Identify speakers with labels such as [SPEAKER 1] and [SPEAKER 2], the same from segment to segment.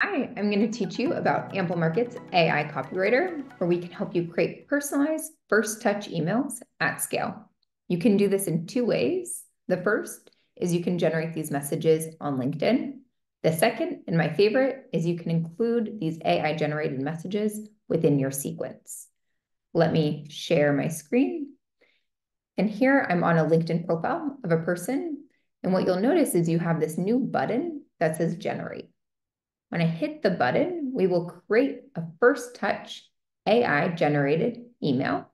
[SPEAKER 1] Hi, I'm going to teach you about Amplemarket's AI Copywriter, where we can help you create personalized first touch emails at scale. You can do this in two ways. The first is you can generate these messages on LinkedIn. The second, and my favorite, is you can include these AI generated messages within your sequence. Let me share my screen. And here I'm on a LinkedIn profile of a person. And what you'll notice is you have this new button that says generate. When I hit the button, we will create a first touch AI generated email.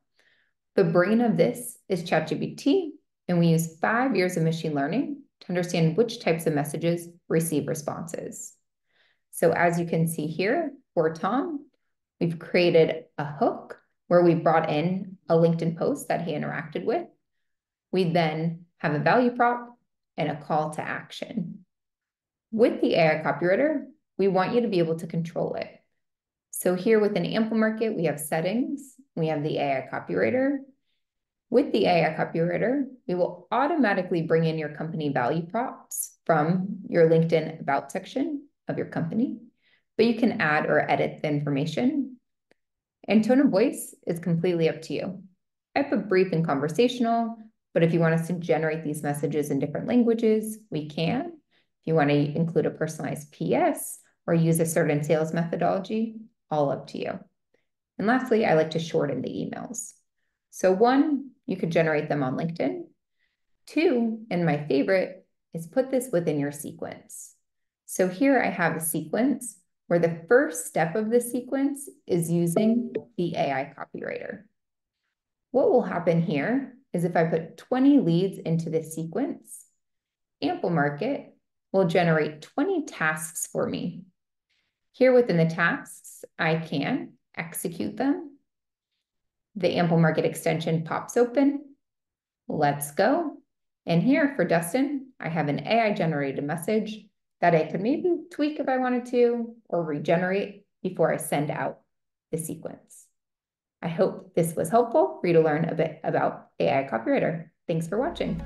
[SPEAKER 1] The brain of this is ChatGPT, and we use five years of machine learning to understand which types of messages receive responses. So as you can see here for Tom, we've created a hook where we brought in a LinkedIn post that he interacted with. We then have a value prop and a call to action. With the AI copywriter, we want you to be able to control it. So here within Amplemarket, we have settings, we have the AI copywriter. With the AI copywriter, we will automatically bring in your company value props from your LinkedIn About section of your company, but you can add or edit the information. And tone of voice is completely up to you. I put brief and conversational, but if you want us to generate these messages in different languages, we can. If you want to include a personalized PS, or use a certain sales methodology, all up to you. And lastly, I like to shorten the emails. So one, you could generate them on LinkedIn. Two, and my favorite, is put this within your sequence. So here I have a sequence where the first step of the sequence is using the AI copywriter. What will happen here is if I put 20 leads into this sequence, Amplemarket will generate 20 tasks for me here within the tasks, I can execute them. The Amplemarket extension pops open. Let's go. And here for Dustin, I have an AI generated message that I could maybe tweak if I wanted to or regenerate before I send out the sequence. I hope this was helpful for you to learn a bit about AI copywriter. Thanks for watching.